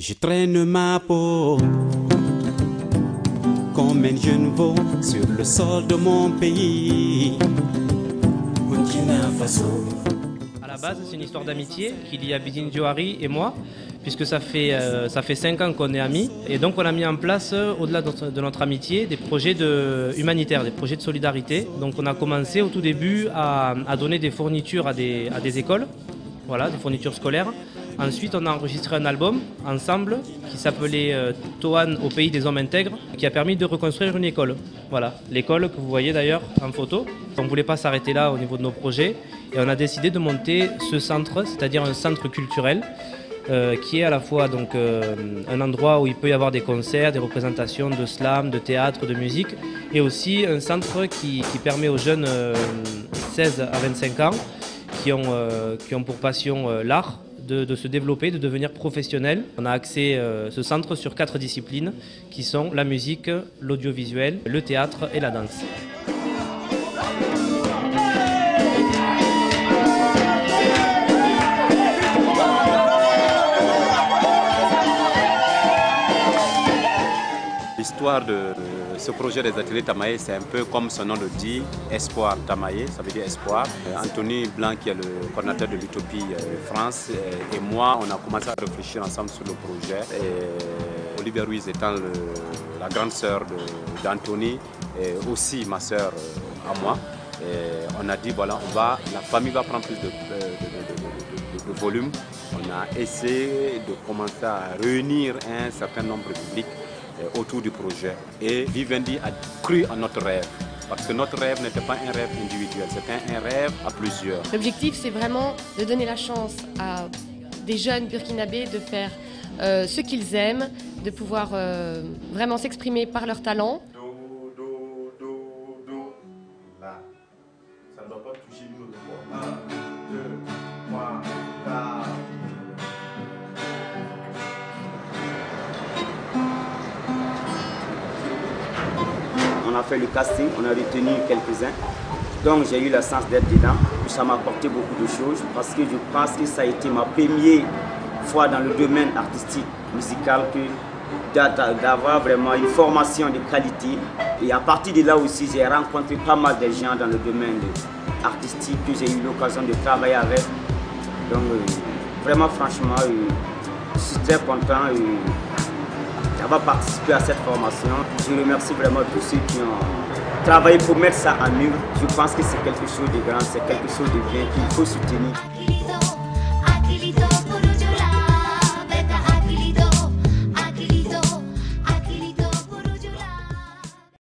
Je traîne ma peau comme un jeune veau sur le sol de mon pays. Burkina. À la base, c'est une histoire d'amitié qu'il y a Bidin Johari et moi, puisque ça fait, euh, ça fait cinq ans qu'on est amis. Et donc, on a mis en place, euh, au-delà de notre, amitié, des projets humanitaires, des projets de solidarité. Donc, on a commencé au tout début à, à donner des fournitures à des, à des écoles, voilà, des fournitures scolaires. Ensuite, on a enregistré un album ensemble qui s'appelait euh, Toan au pays des hommes intègres, qui a permis de reconstruire une école. Voilà, l'école que vous voyez d'ailleurs en photo. On ne voulait pas s'arrêter là au niveau de nos projets et on a décidé de monter ce centre, c'est-à-dire un centre culturel. euh, qui est à la fois donc euh, un endroit où il peut y avoir des concerts, des représentations de slam, de théâtre, de musique, et aussi un centre qui, qui permet aux jeunes euh, 16 à 25 ans qui ont, qui ont pour passion l'art de, se développer, de devenir professionnels. On a axé euh, ce centre sur quatre disciplines qui sont la musique, l'audiovisuel, le théâtre et la danse. L'histoire de ce projet des ateliers Tamaye, c'est un peu comme son nom le dit, Espoir Tamaye, ça veut dire espoir. Euh, Anthony Blanc, qui est le coordinateur de l'Utopie euh, France, euh, et moi, on a commencé à réfléchir ensemble sur le projet. Et Olivier Ruiz étant le- la grande sœur d'Anthony, et aussi ma sœur euh, à moi, et on a dit voilà, on va, la famille va prendre plus de, de- de- volume. On a essayé de commencer à réunir un certain nombre de publics euh, autour du projet. Et Vivendi a cru à notre rêve. Parce que notre rêve n'était pas un rêve individuel, c'était un rêve à plusieurs. L'objectif, c'est vraiment de donner la chance à des jeunes burkinabés de faire euh, ce qu'ils aiment, de pouvoir euh, vraiment s'exprimer par leur talent. Do, do, do, do. Là. Ça ne doit pas toucher une autre fois. Un, deux, On a fait le casting, on a retenu quelques-uns. Donc j'ai eu la chance d'être dedans. Ça m'a apporté beaucoup de choses parce que je pense que ça a été ma première fois dans le domaine artistique, musical, que d'a- d'avoir vraiment une formation de qualité. Et à partir de là aussi, j'ai rencontré pas mal de gens dans le domaine artistique que j'ai eu l'occasion de travailler avec. Donc euh, vraiment franchement, euh, je suis très content. euh, d'avoir participé à cette formation. Je remercie vraiment tous ceux qui ont travaillé pour mettre ça en œuvre. Je pense que c'est quelque chose de grand, c'est quelque chose de bien qu'il faut soutenir.